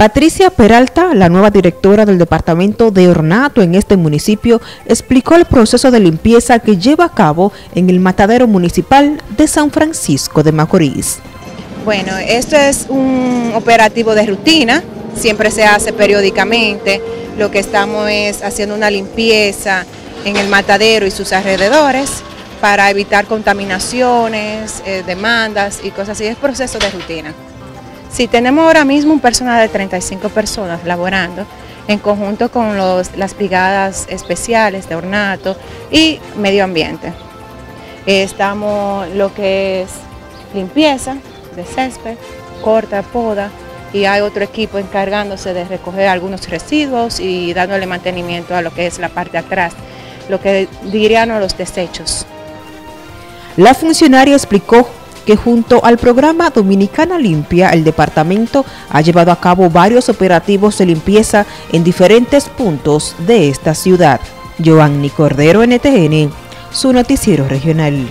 Patricia Peralta, la nueva directora del Departamento de Ornato en este municipio, explicó el proceso de limpieza que lleva a cabo en el matadero municipal de San Francisco de Macorís. Bueno, esto es un operativo de rutina, siempre se hace periódicamente. Lo que estamos es haciendo una limpieza en el matadero y sus alrededores para evitar contaminaciones, eh, demandas y cosas así. Es proceso de rutina. Si tenemos ahora mismo un personal de 35 personas laborando en conjunto con las brigadas especiales de ornato y medio ambiente. Estamos lo que es limpieza de césped, corta, poda y hay otro equipo encargándose de recoger algunos residuos y dándole mantenimiento a lo que es la parte de atrás, lo que dirían los desechos. La funcionaria explicó que junto al programa Dominicana Limpia, el departamento ha llevado a cabo varios operativos de limpieza en diferentes puntos de esta ciudad. Joanny Cordero, NTN, su noticiero regional.